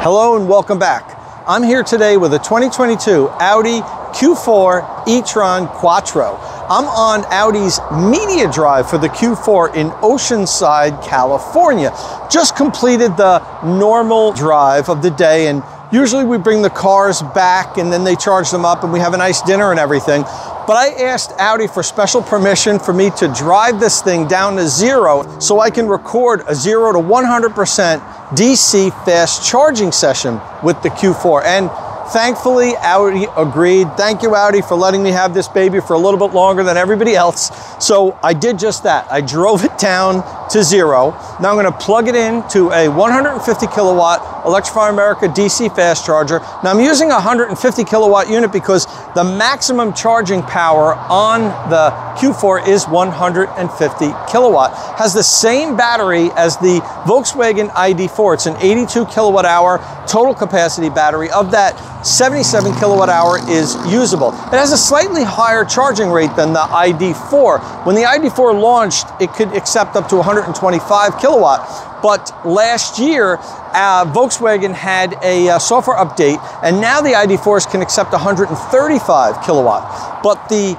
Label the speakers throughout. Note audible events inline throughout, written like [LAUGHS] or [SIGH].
Speaker 1: Hello and welcome back. I'm here today with a 2022 Audi Q4 e-tron Quattro. I'm on Audi's media drive for the Q4 in Oceanside, California. Just completed the normal drive of the day and usually we bring the cars back and then they charge them up and we have a nice dinner and everything. But I asked Audi for special permission for me to drive this thing down to zero so I can record a zero to 100% DC fast charging session with the Q4. And Thankfully, Audi agreed. Thank you, Audi, for letting me have this baby for a little bit longer than everybody else. So I did just that. I drove it down to zero. Now I'm gonna plug it in to a 150 kilowatt Electrify America DC fast charger. Now I'm using a 150 kilowatt unit because the maximum charging power on the Q4 is 150 kilowatt. Has the same battery as the Volkswagen ID4. It's an 82 kilowatt hour total capacity battery. Of that, 77 kilowatt hour is usable. It has a slightly higher charging rate than the ID4. When the ID4 launched, it could accept up to 125 kilowatt. But last year, uh, Volkswagen had a uh, software update, and now the ID4s can accept 135 kilowatt. But the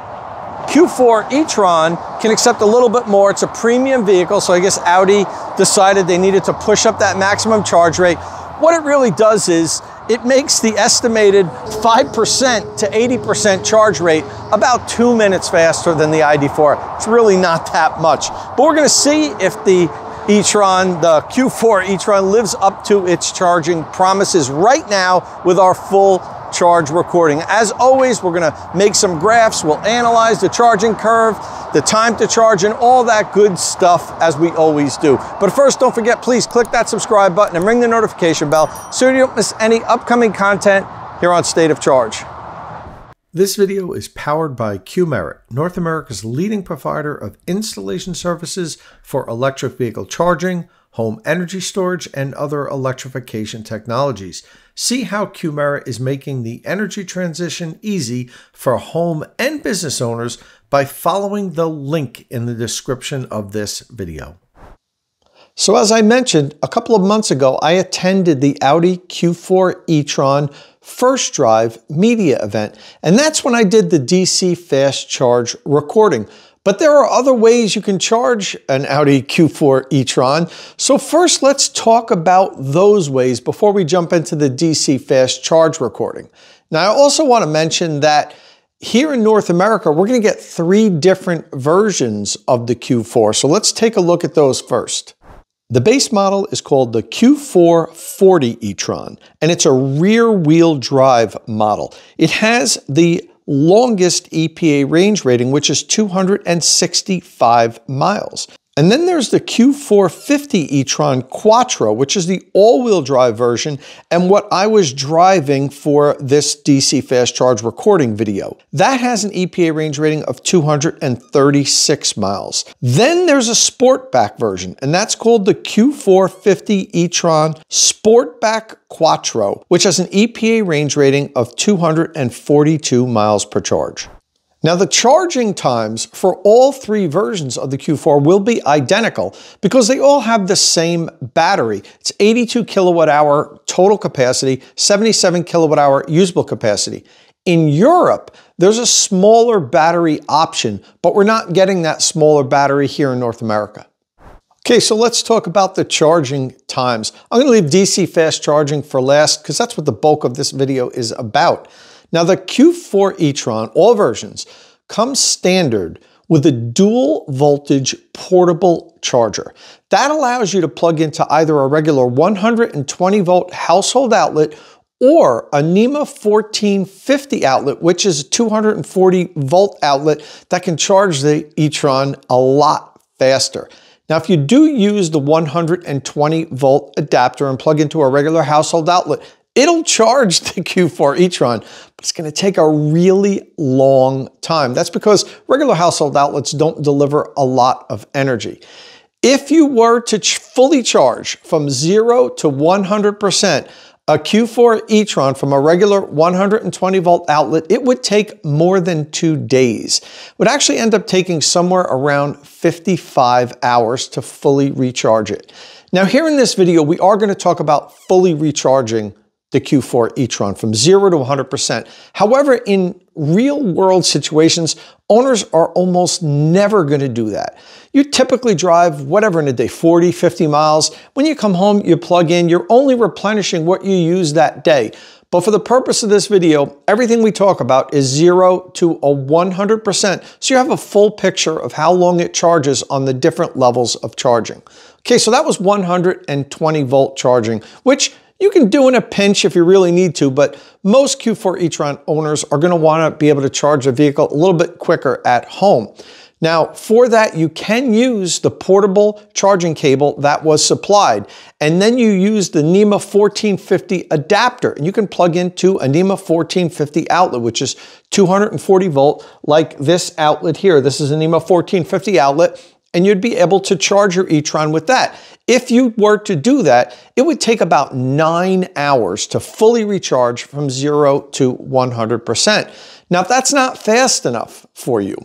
Speaker 1: Q4 e-tron can accept a little bit more. It's a premium vehicle, so I guess Audi decided they needed to push up that maximum charge rate. What it really does is it makes the estimated 5% to 80% charge rate about two minutes faster than the ID4. It's really not that much. But we're gonna see if the e-tron, the Q4 e-tron lives up to its charging promises right now with our full charge recording. As always, we're gonna make some graphs. We'll analyze the charging curve, the time to charge, and all that good stuff as we always do. But first, don't forget, please click that subscribe button and ring the notification bell so you don't miss any upcoming content here on State of Charge.
Speaker 2: This video is powered by Qmerit, North America's leading provider of installation services for electric vehicle charging, home energy storage, and other electrification technologies. See how Qmerit is making the energy transition easy for home and business owners by following the link in the description of this video.
Speaker 1: So as I mentioned, a couple of months ago, I attended the Audi Q4 e-tron First Drive media event, and that's when I did the DC fast charge recording. But there are other ways you can charge an Audi Q4 e-tron. So first, let's talk about those ways before we jump into the DC fast charge recording. Now, I also want to mention that here in North America, we're going to get three different versions of the Q4. So let's take a look at those first. The base model is called the Q440 e-tron, and it's a rear-wheel drive model. It has the longest EPA range rating, which is 265 miles. And then there's the Q450 e-tron Quattro, which is the all-wheel drive version and what I was driving for this DC fast charge recording video. That has an EPA range rating of 236 miles. Then there's a Sportback version, and that's called the Q450 e-tron Sportback Quattro, which has an EPA range rating of 242 miles per charge. Now the charging times for all three versions of the Q4 will be identical because they all have the same battery. It's 82 kilowatt hour total capacity, 77 kilowatt hour usable capacity. In Europe, there's a smaller battery option, but we're not getting that smaller battery here in North America. Okay, so let's talk about the charging times. I'm gonna leave DC fast charging for last because that's what the bulk of this video is about. Now the Q4 e-tron, all versions, comes standard with a dual voltage portable charger. That allows you to plug into either a regular 120 volt household outlet or a NEMA 1450 outlet, which is a 240 volt outlet that can charge the e-tron a lot faster. Now, if you do use the 120 volt adapter and plug into a regular household outlet, It'll charge the [LAUGHS] Q4 e-tron, but it's going to take a really long time. That's because regular household outlets don't deliver a lot of energy. If you were to ch fully charge from 0 to 100%, a Q4 e-tron from a regular 120 volt outlet, it would take more than two days. It would actually end up taking somewhere around 55 hours to fully recharge it. Now here in this video, we are going to talk about fully recharging the Q4 e-tron from zero to 100%. However, in real world situations, owners are almost never going to do that. You typically drive whatever in a day, 40, 50 miles. When you come home, you plug in, you're only replenishing what you use that day. But for the purpose of this video, everything we talk about is zero to a 100%. So you have a full picture of how long it charges on the different levels of charging. Okay, so that was 120 volt charging, which you can do in a pinch if you really need to, but most Q4 e-tron owners are gonna wanna to be able to charge a vehicle a little bit quicker at home. Now, for that, you can use the portable charging cable that was supplied, and then you use the NEMA 1450 adapter, and you can plug into a NEMA 1450 outlet, which is 240 volt, like this outlet here. This is a NEMA 1450 outlet, and you'd be able to charge your e-tron with that. If you were to do that, it would take about nine hours to fully recharge from zero to 100%. Now, if that's not fast enough for you,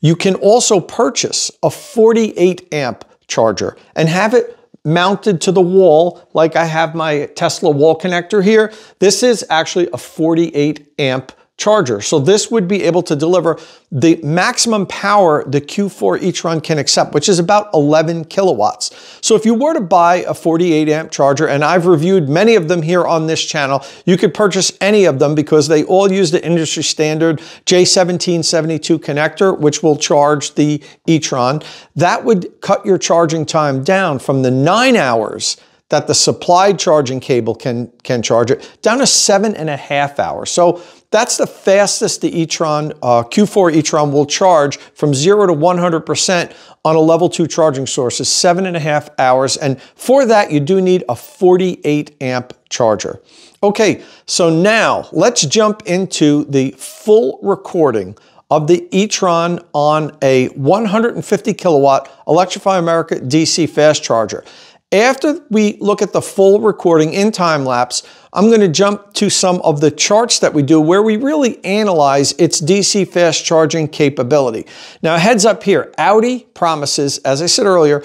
Speaker 1: you can also purchase a 48 amp charger and have it mounted to the wall like I have my Tesla wall connector here. This is actually a 48 amp charger. So this would be able to deliver the maximum power the Q4 e-tron can accept, which is about 11 kilowatts. So if you were to buy a 48 amp charger, and I've reviewed many of them here on this channel, you could purchase any of them because they all use the industry standard J1772 connector, which will charge the e-tron. That would cut your charging time down from the nine hours that the supplied charging cable can, can charge it down to seven and a half hours. So that's the fastest the e-tron, uh, Q4 e-tron will charge from zero to 100% on a level two charging source is seven and a half hours. And for that, you do need a 48 amp charger. Okay, so now let's jump into the full recording of the e-tron on a 150 kilowatt Electrify America DC fast charger. After we look at the full recording in time lapse, I'm going to jump to some of the charts that we do where we really analyze its DC fast charging capability. Now, heads up here, Audi promises, as I said earlier,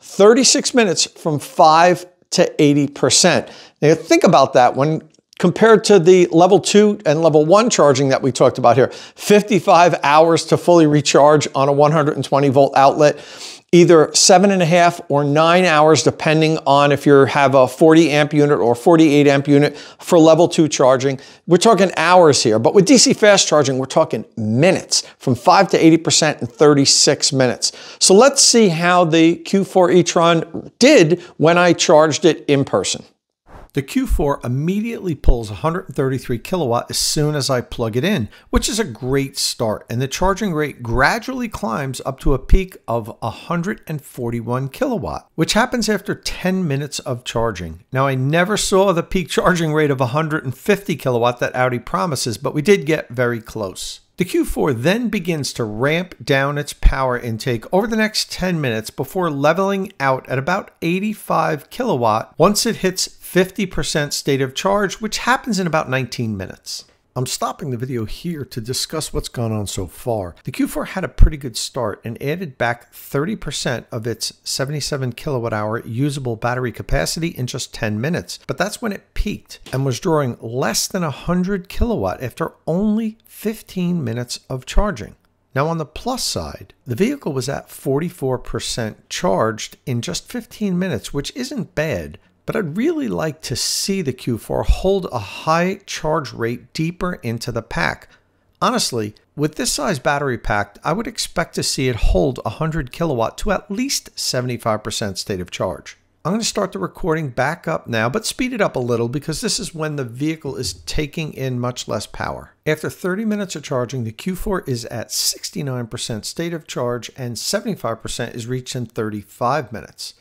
Speaker 1: 36 minutes from 5 to 80%. Now, think about that when compared to the level 2 and level 1 charging that we talked about here. 55 hours to fully recharge on a 120 volt outlet either seven and a half or nine hours, depending on if you have a 40 amp unit or 48 amp unit for level two charging. We're talking hours here, but with DC fast charging, we're talking minutes from five to 80% in 36 minutes. So let's see how the Q4 e-tron did when I charged it in person.
Speaker 2: The Q4 immediately pulls 133 kilowatt as soon as I plug it in, which is a great start, and the charging rate gradually climbs up to a peak of 141 kilowatt, which happens after 10 minutes of charging. Now, I never saw the peak [LAUGHS] charging rate of 150 kilowatt that Audi promises, but we did get very close. The Q4 then begins to ramp down its power intake over the next 10 minutes before leveling out at about 85 kilowatt once it hits 50% state of charge, which happens in about 19 minutes. I'm stopping the video here to discuss what's gone on so far. The Q4 had a pretty good start and added back 30% of its 77 kilowatt hour usable battery capacity in just 10 minutes. But that's when it peaked and was drawing less than 100 kilowatt after only 15 minutes of charging. Now, on the plus side, the vehicle was at 44% charged in just 15 minutes, which isn't bad, but I'd really like to see the Q4 hold a high charge rate deeper into the pack. Honestly, with this size battery pack, I would expect to see it hold 100 kilowatt to at least 75% state of charge. I'm going to start the recording back up now, but speed it up a little because this is when the vehicle is taking in much less power. After 30 minutes of charging, the Q4 is at 69% state of charge and 75% is reached in 35 minutes.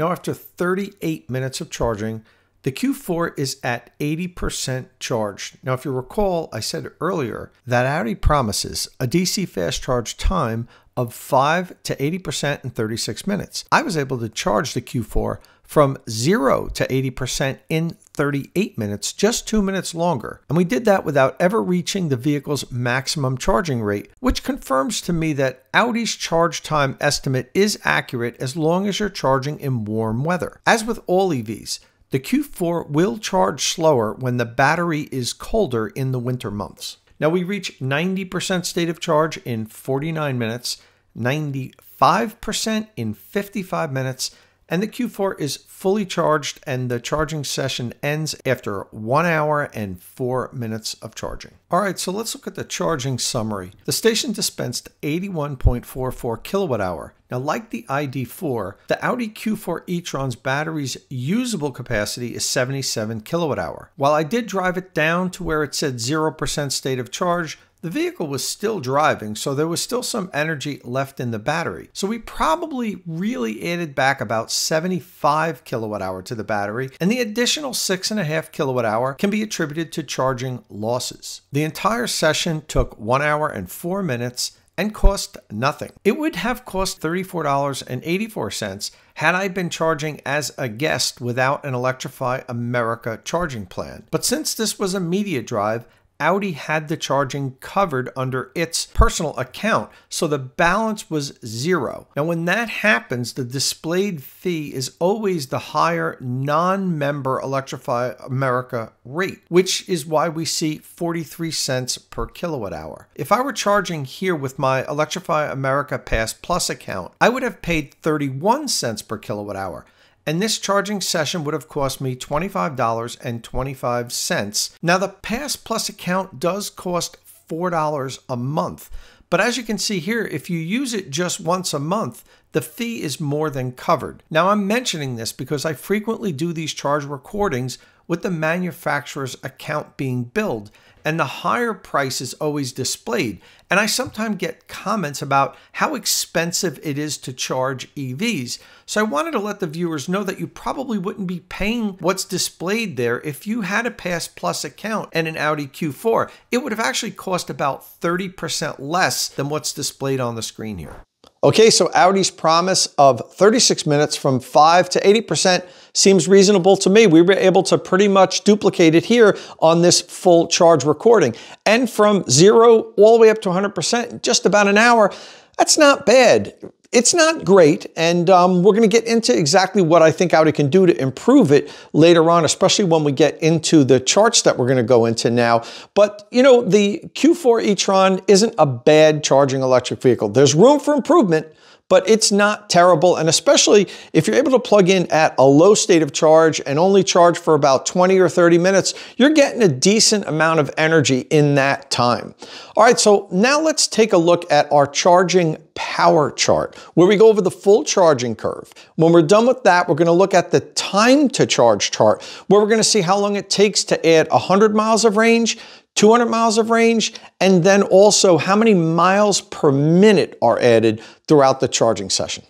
Speaker 2: Now, after 38 minutes of charging, The Q4 is at 80% charged. Now, if you recall, I said earlier that Audi promises a DC fast charge time of 5 to 80% in 36 minutes. I was able to charge the Q4 from 0 to 80% in 38 minutes, just two minutes longer. And we did that without ever reaching the vehicle's maximum charging rate, which confirms to me that Audi's charge time estimate is accurate as long as you're charging in warm weather. As with all EVs, the Q4 will charge slower when the battery is colder in the winter months. Now we reach 90% state of charge in 49 minutes, 95% in 55 minutes, and the Q4 is fully charged and the charging session ends after one hour and four minutes of charging. All right, so let's look at the charging summary. The station dispensed 81.44 kilowatt hour. Now, like the ID4, the Audi Q4 e-tron's battery's usable capacity is 77 kilowatt hour. While I did drive it down to where it said 0% state of charge, the vehicle was still driving, so there was still some energy left in the battery. So we probably really added back about 75 kilowatt hour to the battery, and the additional 6.5 kilowatt hour can be attributed to charging losses. The entire session took 1 hour and 4 minutes and cost nothing. It would have cost $34.84 had I been charging as a guest without an Electrify America charging plan. But since this was a media drive, Audi had the charging covered under its personal account, so the balance was zero. Now, when that happens, the displayed fee is always the higher non member Electrify America rate, which is why we see 43 cents per kilowatt hour. If I were charging here with my Electrify America Pass Plus account, I would have paid 31 cents per kilowatt hour and this charging session would have cost me $25.25. Now, the Pass Plus account does cost $4 a month, but as you can see here, if you use it just once a month, the fee is more than covered. Now, I'm mentioning this because I frequently do these charge recordings with the manufacturer's account being billed, and the higher price is always displayed. And I sometimes get comments about how expensive it is to charge EVs. So I wanted to let the viewers know that you probably wouldn't be paying what's displayed there if you had a Pass Plus account and an Audi Q4. It would have actually cost about 30% less than what's displayed on the screen here.
Speaker 1: Okay, so Audi's promise of 36 minutes from 5 to 80% seems reasonable to me. We were able to pretty much duplicate it here on this full charge recording. And from zero all the way up to 100%, just about an hour, that's not bad. It's not great, and um, we're going to get into exactly what I think Audi can do to improve it later on, especially when we get into the charts that we're going to go into now. But, you know, the Q4 e-tron isn't a bad charging electric vehicle. There's room for improvement, but it's not terrible. And especially if you're able to plug in at a low state of charge and only charge for about 20 or 30 minutes, you're getting a decent amount of energy in that time. All right, so now let's take a look at our charging power chart where we go over the full charging curve. When we're done with that, we're gonna look at the time to charge chart where we're gonna see how long it takes to add 100 miles of range 200 miles of range, and then also how many miles per minute are added throughout the charging session.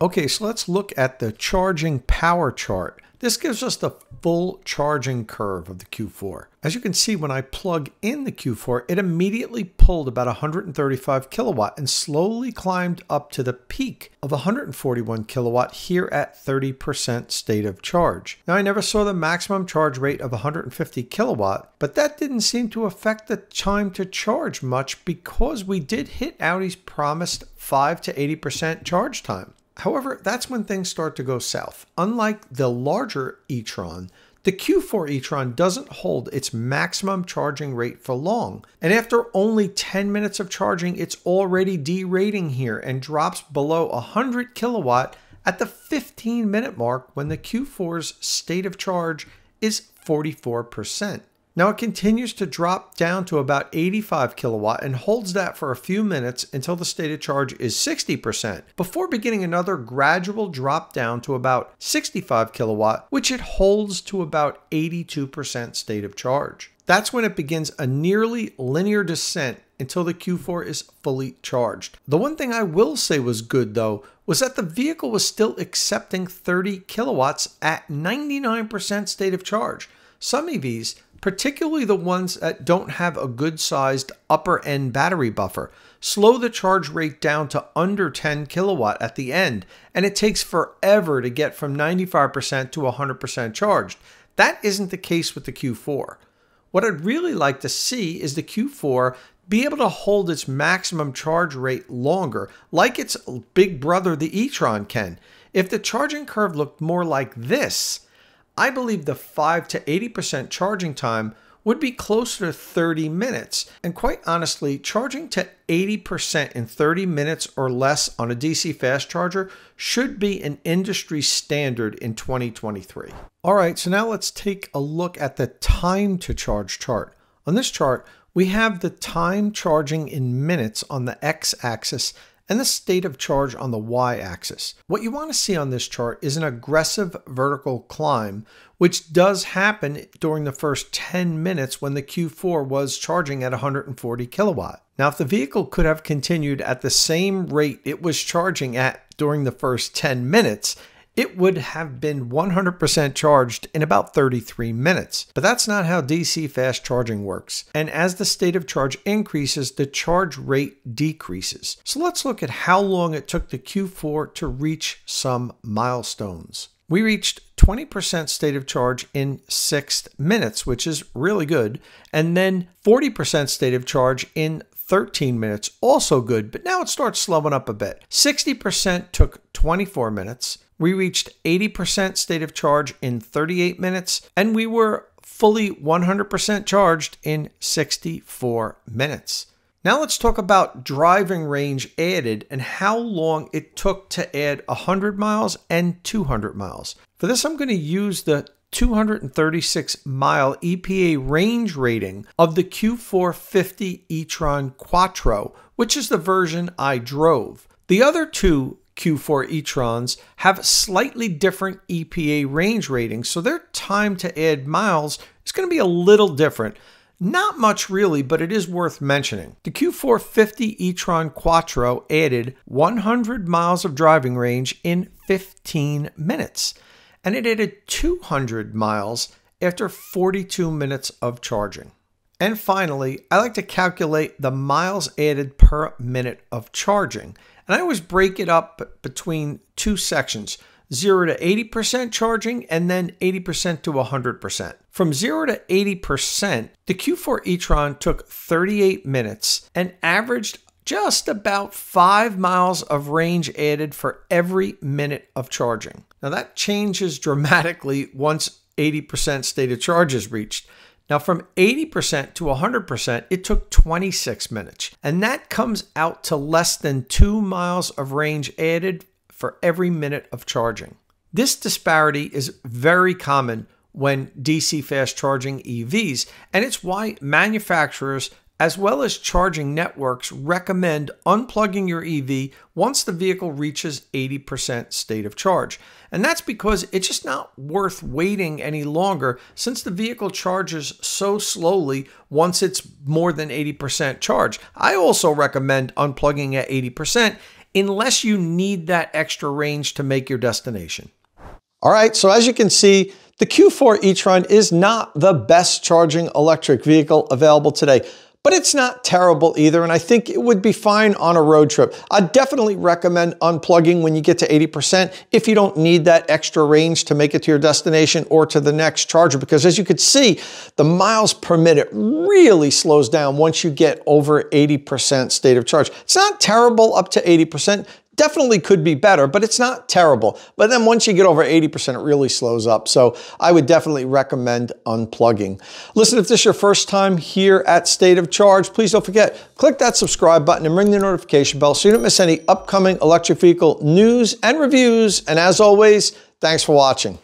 Speaker 2: Okay, so let's look at the charging power chart. This gives us the full charging curve of the Q4. As you can see, when I plug in the Q4, it immediately pulled about 135 kilowatt and slowly climbed up to the peak of 141 kilowatt here at 30% state of charge. Now, I never saw the maximum charge rate of 150 kilowatt, but that didn't seem to affect the time to charge much because we did hit Audi's promised 5 to 80% charge time. However, that's when things start to go south. Unlike the larger e-tron, the Q4 e-tron doesn't hold its maximum charging rate for long. And after only 10 minutes of charging, it's already derating here and drops below 100 kilowatt at the 15 minute mark when the Q4's state of charge is 44%. Now it continues to drop down to about 85 kilowatt and holds that for a few minutes until the state of charge is 60% before beginning another gradual drop down to about 65 kilowatt, which it holds to about 82% state of charge. That's when it begins a nearly linear descent until the Q4 is fully charged. The one thing I will say was good though was that the vehicle was still accepting 30 kilowatts at 99% state of charge. Some EVs, particularly the ones that don't have a good sized upper end battery buffer, slow the charge rate down to under 10 kilowatt at the end, and it takes forever to get from 95% to 100% charged. That isn't the case with the Q4. What I'd really like to see is the Q4 be able to hold its maximum charge rate longer, like its big brother, the e-tron, can. If the charging curve looked more like this, I believe the 5 to 80% charging time would be closer to 30 minutes. And quite honestly, charging to 80% in 30 minutes or less on a DC fast charger should be an industry standard in 2023. All right, so now let's take a look at the time to charge chart. On this chart, we have the time charging in minutes on the x-axis and the state of charge on the y-axis. What you want to see on this chart is an aggressive vertical climb, which does happen during the first 10 minutes when the Q4 was charging at 140 kilowatt. Now, if the vehicle could have continued at the same rate it was charging at during the first 10 minutes, it would have been 100% charged in about 33 minutes. But that's not how DC fast charging works. And as the state of charge increases, the charge rate decreases. So let's look at how long it took the Q4 to reach some milestones. We reached 20% state of charge in six minutes, which is really good. And then 40% state of charge in 13 minutes, also good, but now it starts slowing up a bit. 60% took 24 minutes. We reached 80% state of charge in 38 minutes, and we were fully 100% charged in 64 minutes. Now let's talk about driving range added and how long it took to add 100 miles and 200 miles. For this, I'm going to use the 236 mile EPA range rating of the Q450 e-tron Quattro, which is the version I drove. The other two Q4 e-trons have slightly different EPA range ratings, so their time to add miles is going to be a little different. Not much really, but it is worth mentioning. The Q450 e-tron Quattro added 100 miles of driving range in 15 minutes, and it added 200 miles after 42 minutes of charging. And finally, I like to calculate the miles added per minute of charging. And I always break it up between two sections 0 to 80% charging and then 80% to 100%. From 0 to 80%, the Q4 e-tron took 38 minutes and averaged just about 5 miles of range added for every minute of charging. Now that changes dramatically once 80% state of charge is reached. Now, from 80% to 100%, it took 26 minutes, and that comes out to less than two miles of range added for every minute of charging. This disparity is very common when DC fast charging EVs, and it's why manufacturers as well as charging networks recommend unplugging your EV once the vehicle reaches 80% state of charge. And that's because it's just not worth waiting any longer since the vehicle charges so slowly once it's more than 80% charge. I also recommend unplugging at 80% unless you need that extra range to make your destination.
Speaker 1: All right, so as you can see, the Q4 e-tron is not the best charging electric vehicle available today but it's not terrible either. And I think it would be fine on a road trip. I definitely recommend unplugging when you get to 80% if you don't need that extra range to make it to your destination or to the next charger. Because as you could see, the miles per minute really slows down once you get over 80% state of charge. It's not terrible up to 80%. Definitely could be better, but it's not terrible. But then once you get over 80%, it really slows up. So I would definitely recommend unplugging. Listen, if this is your first time here at State of Charge, please don't forget, click that subscribe button and ring the notification bell so you don't miss any upcoming electric vehicle news and reviews. And as always, thanks for watching.